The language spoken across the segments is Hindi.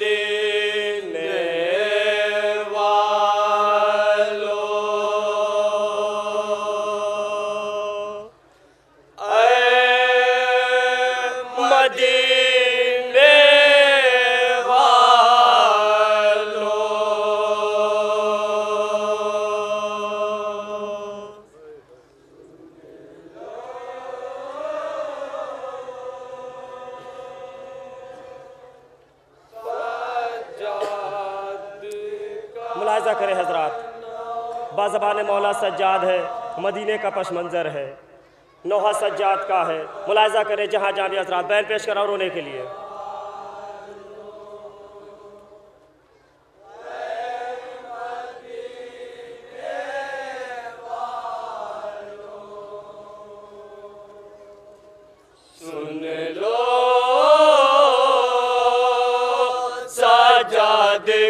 दे नोहा सज्जाद है, मदीने का पश मंज़र है। नोहा सज्जाद का है, मुलायजा करें जहाँ जहाँ भी हजरात बैन पेश करा रोने के लिए।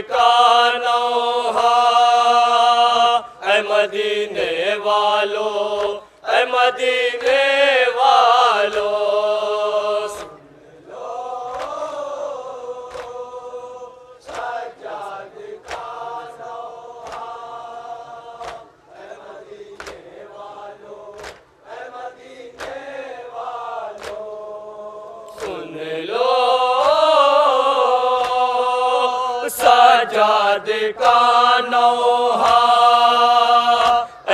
का वालो ऐं मदीने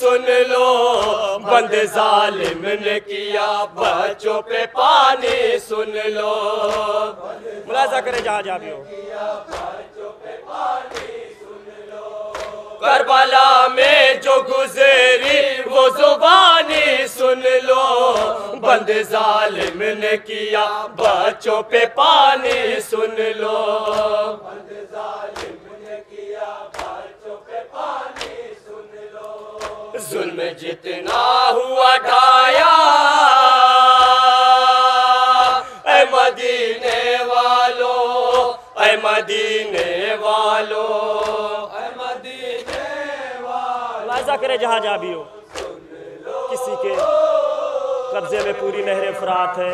सुन लो, बंद जालिम ने किया, बच्चों पे पानी सुन लो। मुलाजा करे जहाँ जा रहे हो। करबला में जो गुजरी, वो जुबानी सुन लो। बंद जालिम ने किया, बच्चों पे पानी सुन लो। जुल्म जितना हुआ ढाया। मदीने वालों, ऐ मदीने वालों मदीने मुलाजा करें जहाँ जहाँ भी हो किसी के कब्जे में पूरी नहर फरात है,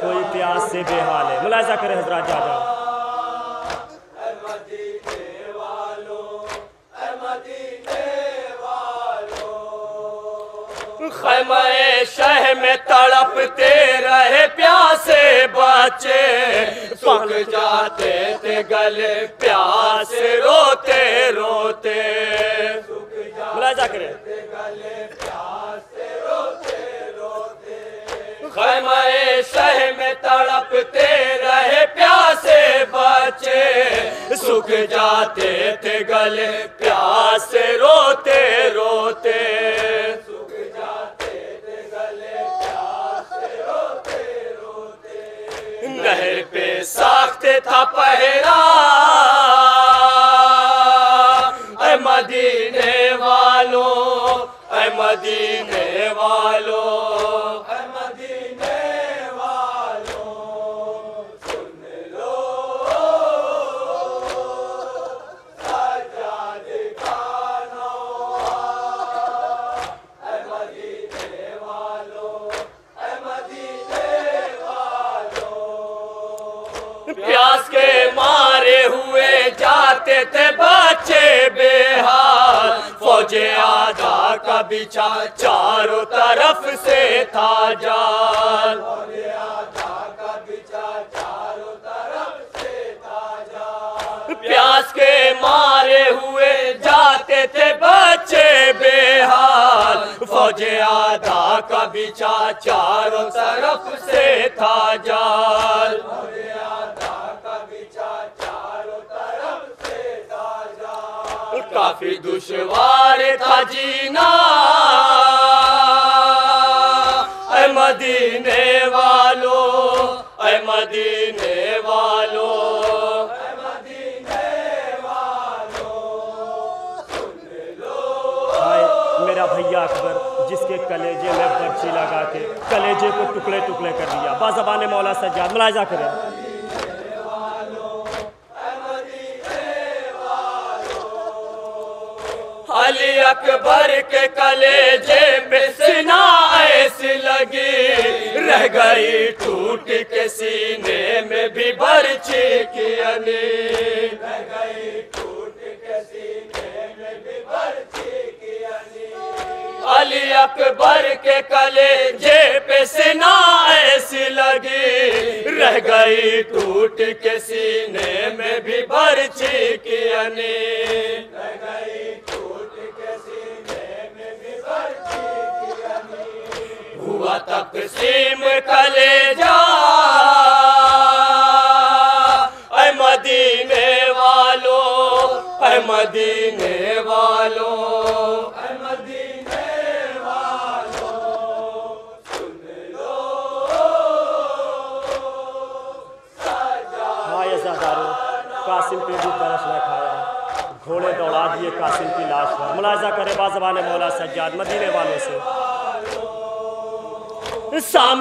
कोई प्यास से बेहाल है। मुलाजा करें हजरात जहाँ जहाँ शह में तड़पते रहे प्यासे बच्चे। सुख जाते थे गले प्यास रोते रोते। मुलाजा करें खैमे शह में तड़पते रहे प्यासे बच्चे। सुख जाते थे गले प्यास रोते रोते। नहर पे साखते था पहरा। ऐ मदीने वालों ऐ मदीने वालों। जाते थे बच्चे बेहाल। फौजे आधा का बिछा चारों तरफ़ से था जाल। प्यास के मारे हुए जाते थे बच्चे बेहाल। फौजे आधा का बिछा चारों तरफ़ से था जाल। काफ़ी दुश्वार था जीना। ऐ मदीने वालों, ऐ मदीने वालों। भैया अकबर, जिसके कलेजे में बर्ची लगा के कलेजे को टुकड़े टुकड़े कर दिया। बाजबान मौला सज्जाद मुलाजा करें। अली अकबर के कलेजे पे सिना ऐसी लगी। रह गई टूट के सीने में भी बर्ची की अनी अली। अकबर के कलेजे पे सिना ऐसी लगी। रह गई टूट के सीने में भी बर्ची की अनी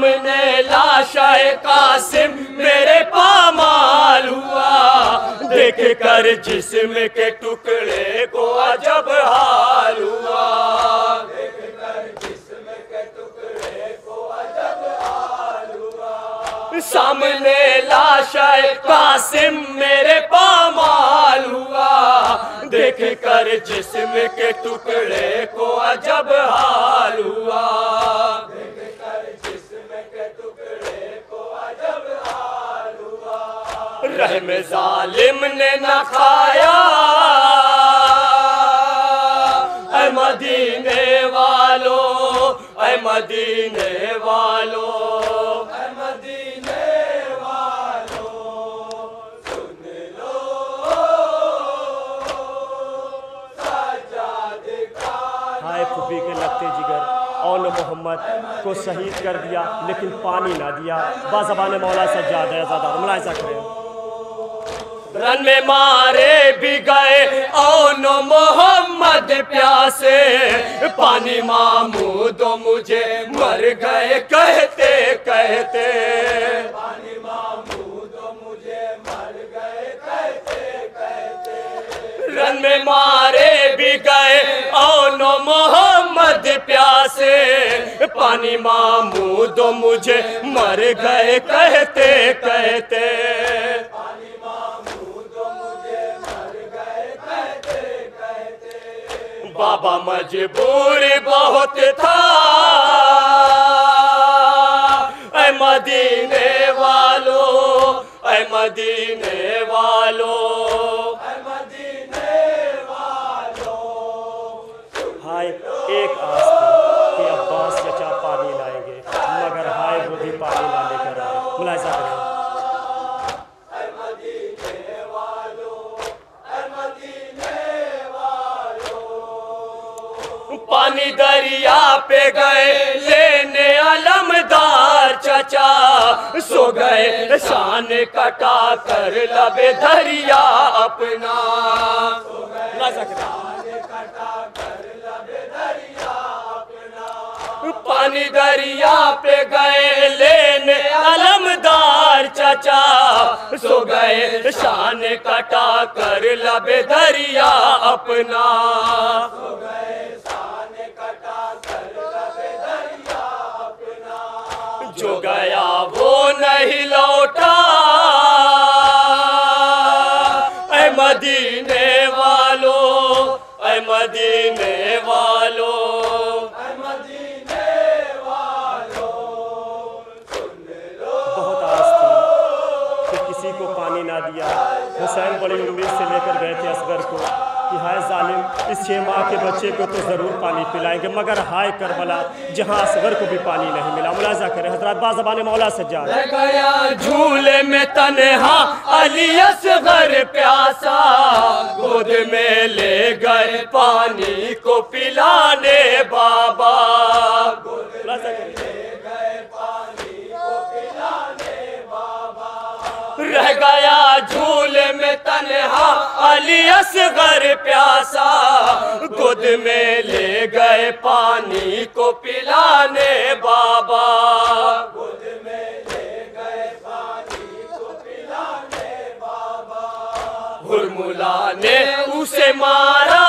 सामने लाशाए कासिम, मेरे पामाल हुआ। देख कर जिस्म के टुकड़े को अजब हाल हुआ। सामने लाशाए कासिम, मेरे पामाल हुआ। देख कर जिस्म के टुकड़े को अजब हाल हुआ। रहम जालिम ने न खाया। ऐ मदीने वालों ऐ मदीने वालों फुफी के लगते जिगर मोहम्मद को शहीद कर दिया लेकिन पानी ना दिया। बाजबान मौला सज्जाद है ज़्यादा मुलायजा करें। रन में मारे भी गए। औन मोहम्मद प्यासे। पानी मामू दो मुझे मर गए। कहते कहते। पानी मामू दो मुझे मर गए। कहते कहते। रन में मारे भी गए। औन मोहम्मद प्यासे। पानी मामू दो मुझे मर गए। कहते कहते। बाबा मजबूर बहुत था। मदीने वालों मदीने गए, लेने अलमदार चचा। सो गए, शान कटा कर लबे दरिया अपना। पानी दरिया पे गए, लेने अलमदार चचा। सो गए, शान कटा कर लबे दरिया अपना। नहीं लौटा। ऐ मदीने वालों ऐ मदीने इस छः माह के बच्चे को तो ज़रूर पानी पिलाएँगे मगर हाय करबला जहाँ असगर को भी पानी नहीं मिला। मुलाजा करें हज़रत बाजबान मौला से जा गया झूले में तनहा अली असगर प्यासा। गोद में ले गए पानी को पिलाने बाबा। रह गया झूले में तन्हा, अली असगर प्यासा। गोद में ले गए पानी को पिलाने बाबा। गुद में ले गए पानी को हुरमुला ने उसे मारा।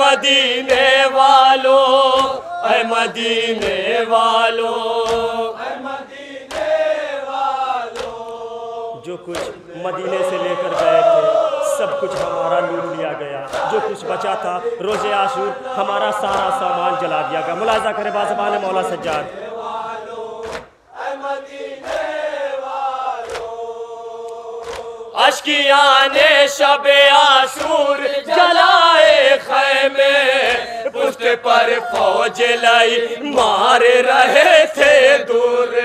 मदीने वालों मदीने वालों। कुछ मदीने से लेकर गए थे। सब कुछ हमारा लूट लिया गया। जो कुछ बचा था, रोज़े आशूर, हमारा सारा सामान जला दिया गया। मुलाजा करे बाजबान मौला सज्जाद। अशकिया ने शब आशूर जलाए खैमे। पुष्ट पर फौज लाई मार रहे थे दूर।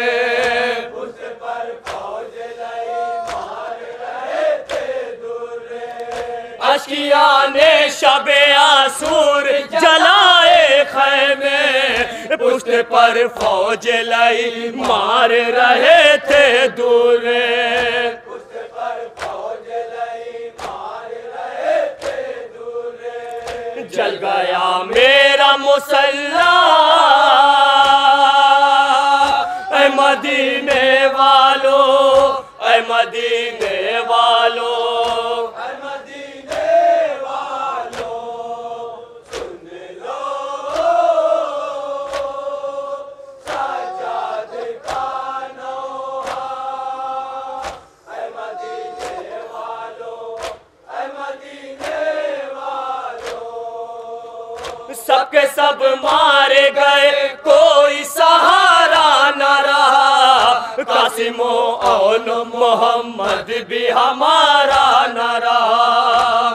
ने शब आसूर जलाए खैमे। पुष्ट पर फौज लाई मार रहे थे दूर। जल गया मेरा मुसल्ला। मदीने वालों मदीने गए कोई सहारा न रहा। कासिमो और मोहम्मद भी हमारा न रहा।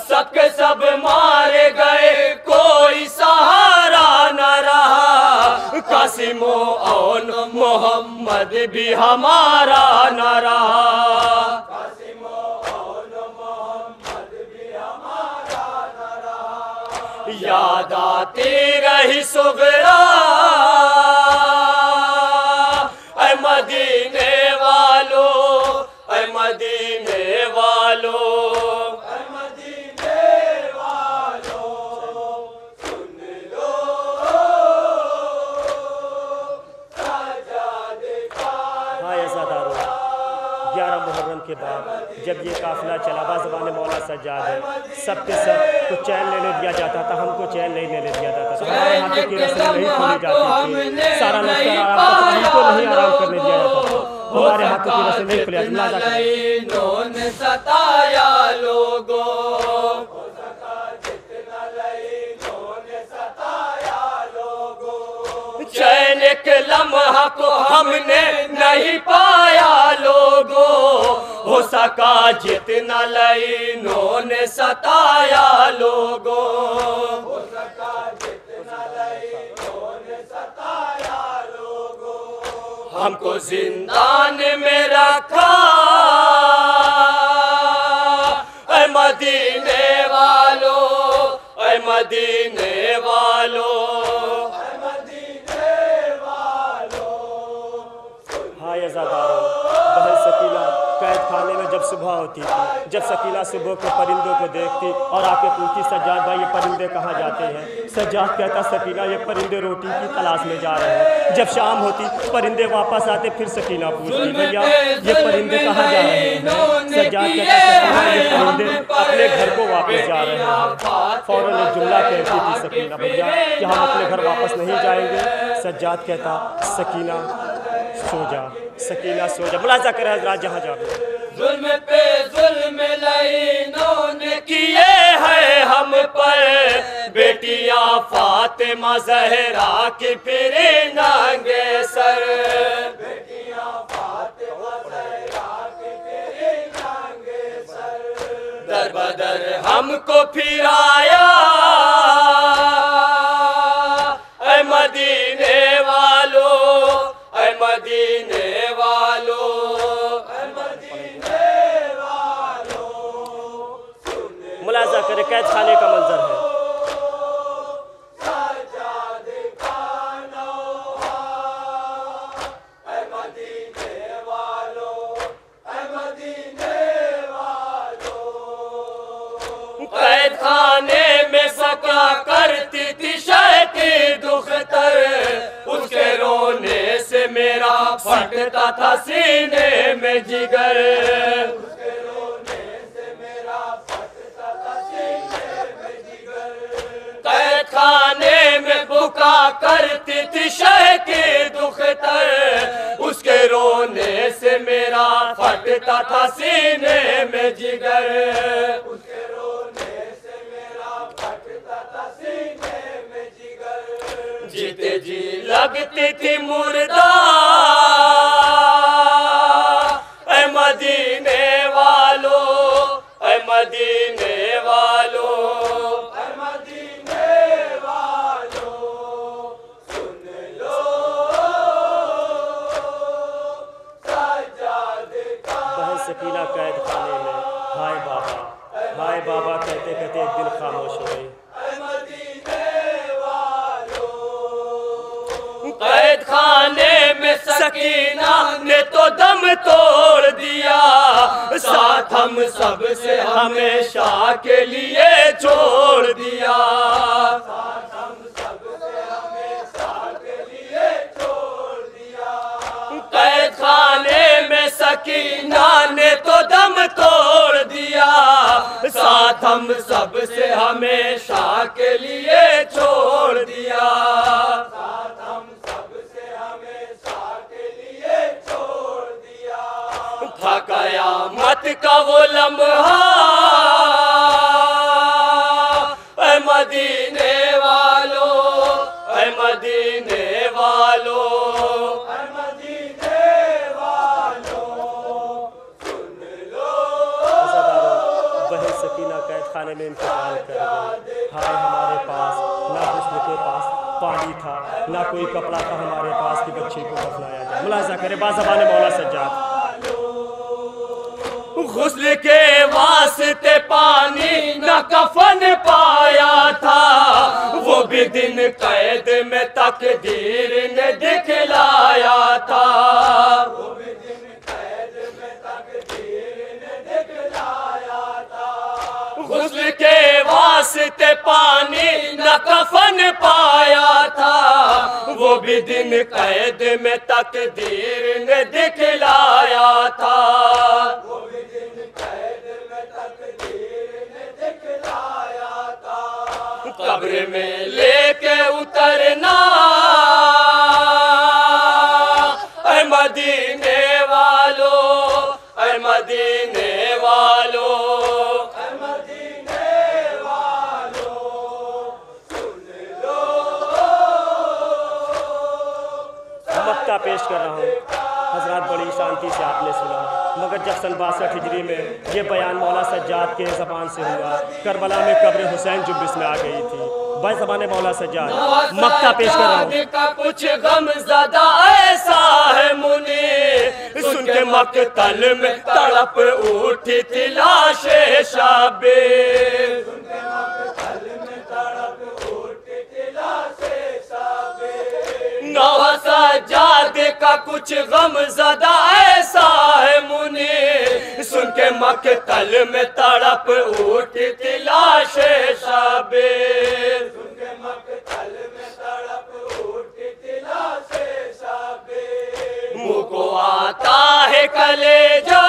हमारा सब मारे गए, कोई सहारा न रहा। कासिमो और मोहम्मद भी हमारा न रहा। आती रही सुगरा मदीने वालों, ऐ मदीने वालों। हाँ के बाद जब ये काफिला चला बाजबान मौला सज्जाद है। सब के सबको चैन लेने दिया जाता था हमको चैन नहीं लेने दिया जाता था हमारे हाथों की रस्म नहीं खोली जाती थी सारा लश्कर आराम नहीं आराम करने दिया जाता था हमारे हाथों की रस्म नहीं खोली जाती सताया लोगों चैन के लम्हा को हमने नहीं पाया लोगों हो सका जितना लइनों ने सताया लोगों। हमको जिंदान में रखा। ऐ मदीने वालो ऐ मदीने वालो। मदीने वालो हाय जब सुबह होती थी, जब सकीला सुबह को परिंदों को देखती और आके पूछती, सज्जाद भाई, ये परिंदे कहाँ जाते हैं? सज्जाद कहता, सकीला, ये परिंदे रोटी की तलाश में जा रहे हैं। जब शाम होती, परिंदे वापस आते, फिर सकीला पूछती, भैया, ये परिंदे कहाँ जा रहे हैं? सज्जाद कहता ये परिंदे अपने घर को वापस जा रहे हैं। फ़ौरन एक जुमला कहती थी सकीना भैया कि हम अपने घर वापस नहीं जाएँगे? सज्जाद कहता सकीना सो जा सकीना सो जा। मुलाजा कर, हजरात, जहाँ जाओ जुल्म पे जुल्म लइनों ने किए हैं हम पर। बेटियाँ फातिमा जहरा की फिर नागे सर। दर बदर हमको फिराया था सीने में जिगर। खाने में बुका करती थी शह की दुखतर उसके रोने से मेरा फटता था सीने में जिगर। जीते जी लगती थी मुर्दा। ऐ मदीने वालों ऐ मदीने वालों। बहन कैद खाने में। हाय बाबा हाय बाबा कहते कहते दिन खामोश हो गई। खाने में सकीना ने तो दम तोड़ दिया। साथ हम सबसे हमेशा के लिए छोड़ दिया। खाने में सकीना ने तो दम तोड़ दिया। साथ हम सबसे हमेशा के लिए छोड़ दिया। कयामत का वो लम्हा। मदीने वालों, ऐ मदीने वालों। खाने में इंतकाल कर हाय हमारे पास, ना हुस्न के पास पानी था, ना कोई कपड़ा था हमारे पास कि बच्ची को दफनाया जाए। मुलाजा करे, बाजबान मौला सज्जाद। गुस्ल के वास्ते पानी न कफन पाया था। वो भी दिन कैद में तकदीर ने दिखलाया था। गुस्ल के वास्ते पानी न कफन पाया था। वो भी दिन कैद में तकदीर ने दिखलाया था। कब्र में लेके उतरना। जब सन बासठ हिजरी में ये बयान मौला सज्जाद के ज़बान से हुआ, करबला में कब्र हुसैन जुब्बिस में आ गई थी। बाई ज़बान मौला सज्जाद, मक्का पेश कर रहा का कुछ गम ज़्यादा ऐसा है मुने, सुन के मकतल में तड़प उठी थी लाशे शाबे सजाद का कुछ गम ज़्यादा ऐसा है मुनि। सुन के मकतल में तड़प उठी थी लाशे शाबे मुँह को आता है कलेजा